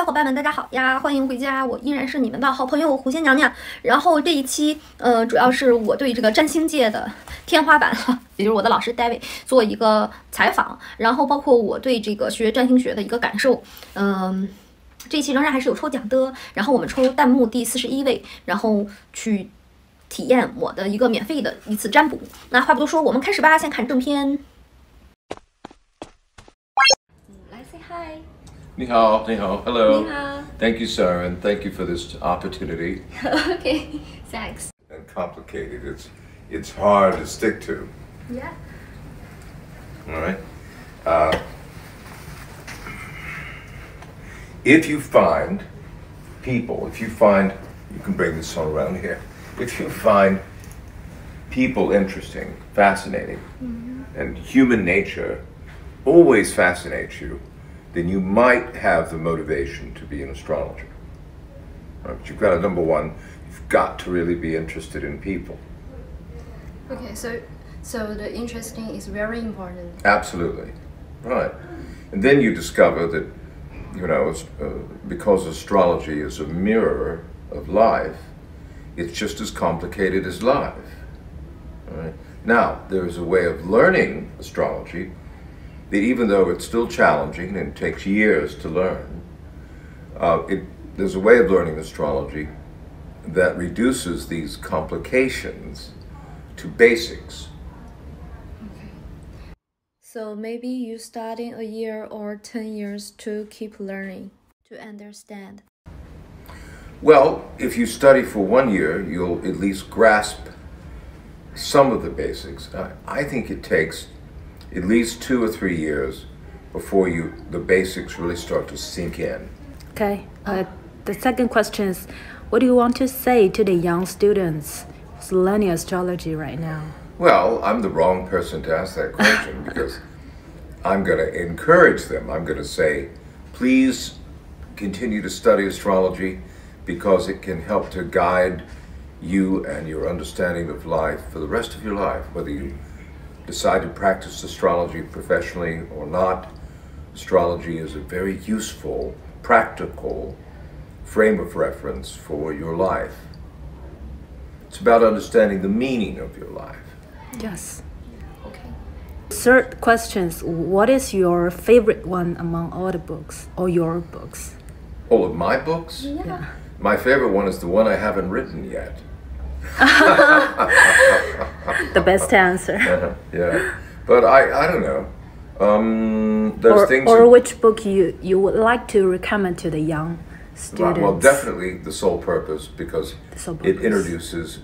小伙伴们，大家好呀！欢迎回家，我依然是你们的好朋友狐仙娘娘。然后这一期，呃，主要是我对这个占星界的天花板，也就是我的老师 David 做一个采访，然后包括我对这个学占星学的一个感受。嗯，这一期仍然还是有抽奖的，然后我们抽弹幕第四十一位，然后去体验我的一个免费的一次占卜。那话不多说，我们开始吧，先看正片。来，say hi。Ni hao, ni hao. Hello. Ni hao. Thank you, sir, and thank you for this opportunity. okay, thanks. And complicated. It's it's hard to stick to. Yeah. All right. Uh, if you find people, if you find, you can bring this on around here. If you find people interesting, fascinating, and human nature always fascinates you, then you might have the motivation to be an astrologer. Right, But you've got to, number one, you've got to really be interested in people. Okay, so so the interesting is very important. Absolutely. Right. And then you discover that, you know, uh, because astrology is a mirror of life, it's just as complicated as life. Right. Now, there is a way of learning astrology that even though it's still challenging and takes years to learn, uh, it, there's a way of learning astrology that reduces these complications to basics. So maybe you studying a year or 10 years to keep learning, to understand. Well, if you study for one year, you'll at least grasp some of the basics. I, I think it takes at least two or three years before you the basics really start to sink in. Okay. Uh, the second question is, what do you want to say to the young students who's learning astrology right now? Well, I'm the wrong person to ask that question because I'm going to encourage them. I'm going to say, please continue to study astrology because it can help to guide you and your understanding of life for the rest of your life, whether you decide to practice astrology professionally or not. Astrology is a very useful, practical frame of reference for your life. It's about understanding the meaning of your life. Yes. Okay. Third question is, what is your favorite one among all the books or your books? All of my books? Yeah. My favorite one is the one I haven't written yet. The best answer. yeah. But I, I don't know. Um, there's or things. or which book you, you would like to recommend to the young students? well, definitely The Sole Purpose because Sole it introduces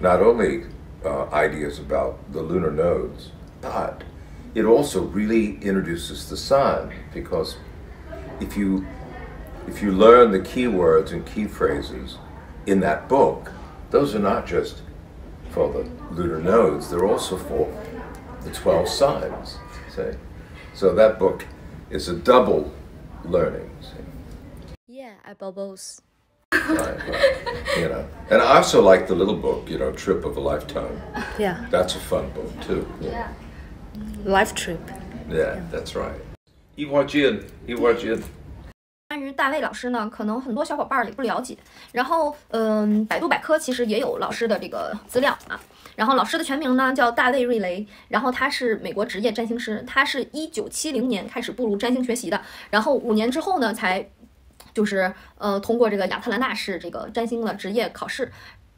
not only uh, ideas about the lunar nodes, but it also really introduces the sun because if you if you learn the keywords and key phrases in that book, those are not just for the lunar nodes, they're also for the 12 signs. See? So that book is a double learning. See? Yeah, I both. Right, right. You know, and I also like the little book, you know, Trip of a Lifetime. Yeah. That's a fun book too. Yeah, Life trip. yeah that's right. 一花剑，一花剑。 关于大卫老师呢，可能很多小伙伴儿也不了解。然后，嗯，百度百科其实也有老师的这个资料啊。然后老师的全名呢叫大卫瑞雷，然后他是美国职业占星师，他是一九七零年开始步入占星学习的，然后五年之后呢才就是呃通过这个亚特兰大市这个占星的职业考试，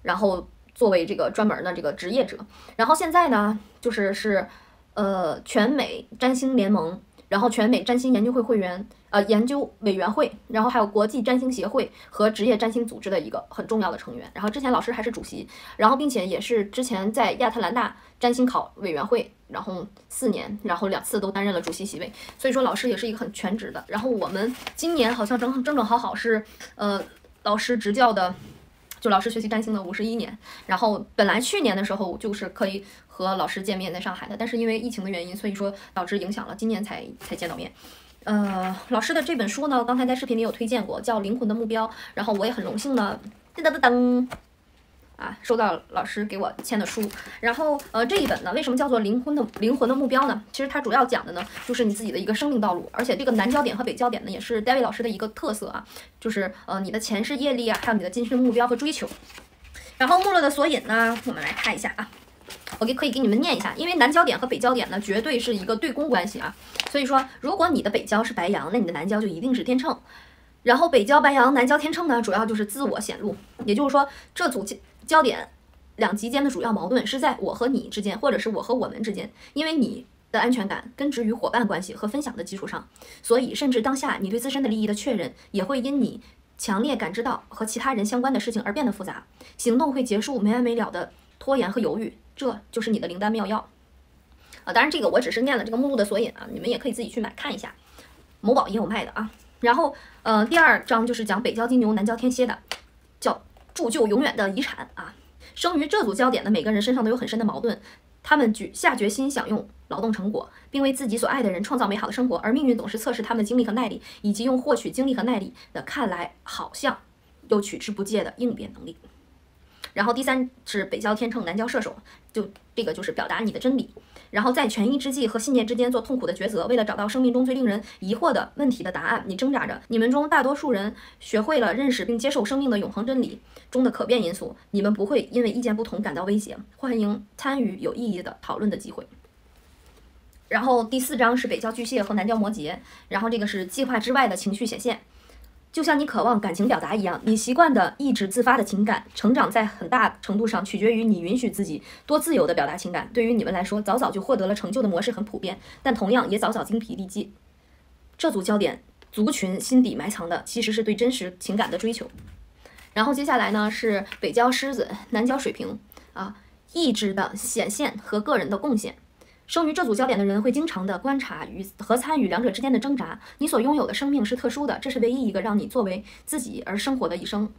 然后作为这个专门的这个职业者，然后现在呢就是是呃全美占星联盟，然后全美占星研究会会员。呃，研究委员会，然后还有国际占星协会和职业占星组织的一个很重要的成员。然后之前老师还是主席，然后并且也是之前在亚特兰大占星考委员会，然后四年，然后两次都担任了主席席位。所以说老师也是一个很全职的。然后我们今年好像正正正好好是呃老师执教的，就老师学习占星的五十一年。然后本来去年的时候就是可以和老师见面在上海的，但是因为疫情的原因，所以说导致影响了，今年才才见到面。呃，老师的这本书呢，刚才在视频里有推荐过，叫《灵魂的目标》，然后我也很荣幸呢，噔噔噔噔，啊，收到老师给我签的书。然后呃这一本呢，为什么叫做灵魂的灵魂的目标呢？其实它主要讲的呢，就是你自己的一个生命道路。而且这个南焦点和北焦点呢，也是戴维老师的一个特色啊，就是呃你的前世业力啊，还有你的今生目标和追求。然后目录的索引呢，我们来看一下啊。我给可以给你们念一下，因为南焦点和北焦点呢，绝对是一个对宫关系啊。所以说，如果你的北焦是白羊，那你的南焦就一定是天秤。然后北焦白羊，南焦天秤呢，主要就是自我显露。也就是说，这组焦点两极间的主要矛盾是在我和你之间，或者是我和我们之间。因为你的安全感根植于伙伴关系和分享的基础上，所以甚至当下你对自身的利益的确认，也会因你强烈感知到和其他人相关的事情而变得复杂。行动会结束没完没了的拖延和犹豫。这就是你的灵丹妙药啊！当然，这个我只是念了这个目录的索引啊，你们也可以自己去买看一下，某宝也有卖的啊。然后，呃，第二章就是讲北交金牛，南交天蝎的，铸就永远的遗产啊。生于这组焦点的每个人身上都有很深的矛盾，他们举下决心享用劳动成果，并为自己所爱的人创造美好的生活，而命运总是测试他们的精力和耐力，以及用获取精力和耐力的看来好像又取之不竭的应变能力。然后第三是北交天秤，南交射手，就这个就是表达你的真理。然后在权宜之计和信念之间做痛苦的抉择，为了找到生命中最令人疑惑的问题的答案，你挣扎着。你们中大多数人学会了认识并接受生命的永恒真理中的可变因素，你们不会因为意见不同感到威胁。欢迎参与有意义的讨论的机会。然后第四章是北交巨蟹和南交摩羯，然后这个是计划之外的情绪显现。就像你渴望感情表达一样，你习惯的抑制自发的情感，成长在很大程度上取决于你允许自己多自由的表达情感。对于你们来说，早早就获得了成就的模式很普遍，但同样也早早精疲力尽。这组焦点族群心底埋藏的其实是对真实情感的追求。然后接下来呢是北交狮子，南交水瓶啊，意志的显现和个人的贡献。生于这组焦点的人会经常的观察与和参与两者之间的挣扎。你所拥有的生命是特殊的，这是唯一一个让你作为自己而生活的一生。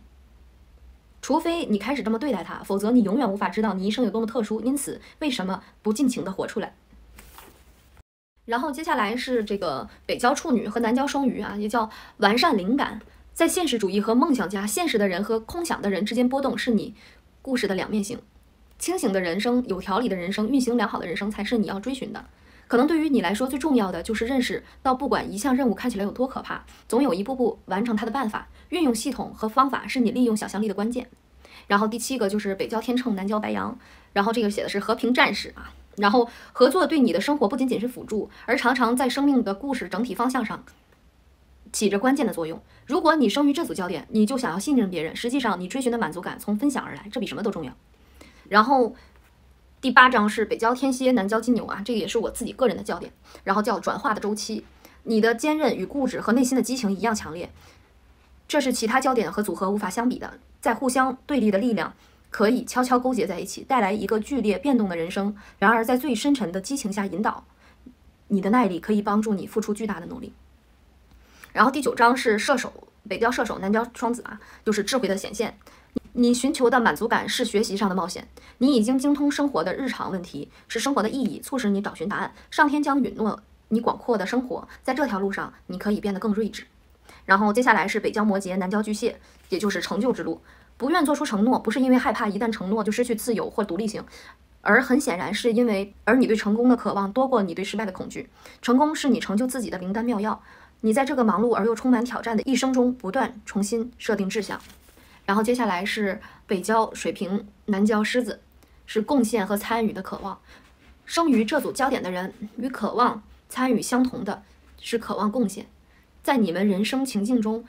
除非你开始这么对待它，否则你永远无法知道你一生有多么特殊。因此，为什么不尽情的活出来？然后接下来是这个北交处女和南交双鱼啊，也叫完善灵感。在现实主义和梦想家、现实的人和空想的人之间波动，是你故事的两面性。清醒的人生、有条理的人生、运行良好的人生才是你要追寻的。可能对于你来说，最重要的就是认识到，不管一项任务看起来有多可怕，总有一步步完成它的办法。运用系统和方法是你利用想象力的关键。然后第七个就是北交天秤，南交白羊。然后这个写的是和平战士啊。然后合作对你的生活不仅仅是辅助，而常常在生命的故事整体方向上起着关键的作用。如果你生于这组焦点，你就想要信任别人，实际上你追寻的满足感从分享而来，这比什么都重要。然后第八章是北交天蝎，南交金牛啊，这个也是我自己个人的焦点。然后叫转化的周期，你的坚韧与固执和内心的激情一样强烈，这是其他焦点和组合无法相比的。在互相对立的力量可以悄悄勾结在一起，带来一个剧烈变动的人生。然而在最深沉的激情下引导，你的耐力可以帮助你付出巨大的努力。然后第九章是射手，北交射手，南交双子啊，就是智慧的显现。你寻求的满足感是学习上的冒险。你已经精通生活的日常问题，是生活的意义促使你找寻答案。上天将允诺你广阔的生活，在这条路上，你可以变得更睿智。然后接下来是北交摩羯，南交巨蟹，也就是成就之路。不愿做出承诺，不是因为害怕一旦承诺就失去自由或独立性，而很显然是因为，而你对成功的渴望多过你对失败的恐惧。成功是你成就自己的灵丹妙药。你在这个忙碌而又充满挑战的一生中，不断重新设定志向。然后接下来是北交水瓶，南交狮子，是贡献和参与的渴望。生于这组焦点的人与渴望参与相同的是渴望贡献。在你们人生情境中，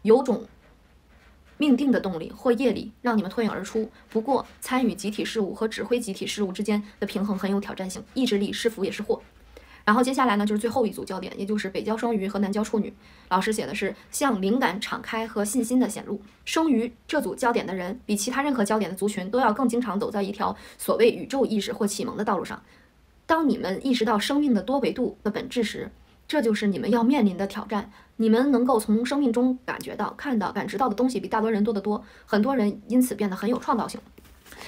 有种命定的动力或业力让你们脱颖而出。不过，参与集体事务和指挥集体事务之间的平衡很有挑战性，意志力是福也是祸。然后接下来呢，就是最后一组焦点，也就是北交双鱼和南交处女。老师写的是向灵感敞开和信心的显露。生于这组焦点的人，比其他任何焦点的族群都要更经常走在一条所谓宇宙意识或启蒙的道路上。当你们意识到生命的多维度的本质时，这就是你们要面临的挑战。你们能够从生命中感觉到、看到、感知到的东西比大多人多得多。很多人因此变得很有创造性。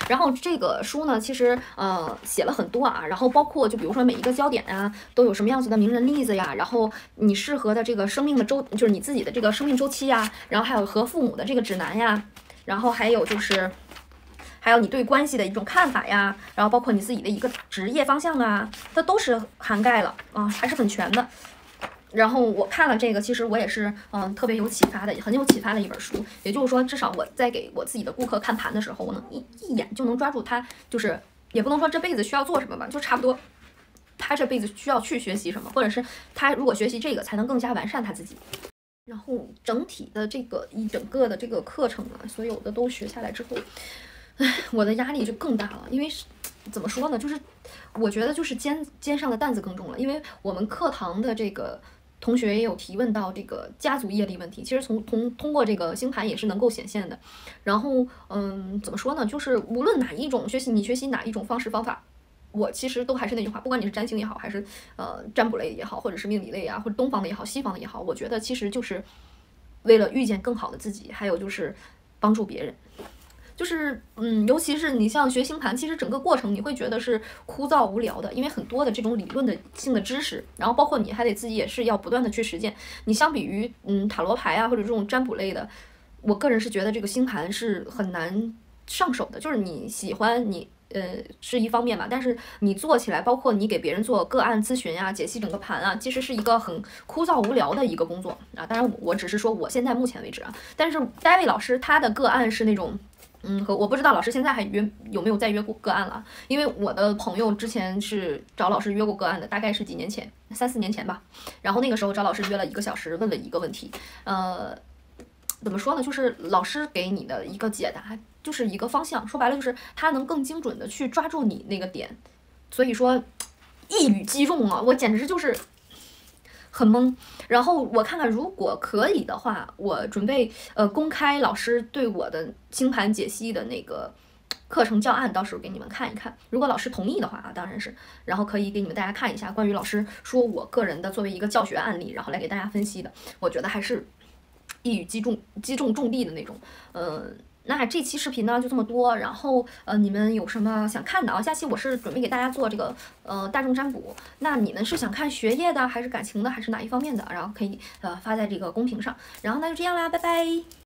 然后这个书呢，其实呃写了很多啊，然后包括就比如说每一个焦点啊，都有什么样子的名人例子呀，然后你适合的这个生命的周，就是你自己的这个生命周期呀，然后还有和父母的这个指南呀，然后还有就是还有你对关系的一种看法呀，然后包括你自己的一个职业方向啊，它都是涵盖了啊，还是很全的。然后我看了这个，其实我也是嗯特别有启发的，也很有启发的一本书。也就是说，至少我在给我自己的顾客看盘的时候，我能一一眼就能抓住他，就是也不能说这辈子需要做什么吧，就差不多他这辈子需要去学习什么，或者是他如果学习这个才能更加完善他自己。然后整体的这个一整个的这个课程啊，所有的都学下来之后，唉，我的压力就更大了，因为是怎么说呢，就是我觉得就是肩肩上的担子更重了，因为我们课堂的这个。同学也有提问到这个家族业力问题，其实从通通过这个星盘也是能够显现的。然后，嗯，怎么说呢？就是无论哪一种学习，你学习哪一种方式方法，我其实都还是那句话，不管你是占星也好，还是呃占卜类也好，或者是命理类啊，或者东方的也好，西方的也好，我觉得其实就是为了遇见更好的自己，还有就是帮助别人。就是，嗯，尤其是你像学星盘，其实整个过程你会觉得是枯燥无聊的，因为很多的这种理论的性的知识，然后包括你还得自己也是要不断的去实践。你相比于，嗯，塔罗牌啊或者这种占卜类的，我个人是觉得这个星盘是很难上手的。就是你喜欢你，呃，是一方面吧，但是你做起来，包括你给别人做个案咨询呀、解析整个盘啊，其实是一个很枯燥无聊的一个工作啊。当然，我只是说我现在目前为止啊，但是 David 老师他的个案是那种。嗯，和我不知道老师现在还约有没有再约过个案了，因为我的朋友之前是找老师约过个案的，大概是几年前，三四年前吧。然后那个时候找老师约了一个小时，问了一个问题，呃，怎么说呢？就是老师给你的一个解答，就是一个方向，说白了就是他能更精准的去抓住你那个点，所以说一语击中啊，我简直就是。很懵，然后我看看，如果可以的话，我准备呃公开老师对我的星盘解析的那个课程教案，到时候给你们看一看。如果老师同意的话啊，当然是，然后可以给你们大家看一下关于老师说我个人的作为一个教学案例，然后来给大家分析的。我觉得还是一语击中击中重地的那种，嗯。那这期视频呢就这么多，然后呃你们有什么想看的啊？下期我是准备给大家做这个呃大众占卜，那你们是想看学业的，还是感情的，还是哪一方面的？然后可以呃发在这个公屏上，然后那就这样啦，拜拜。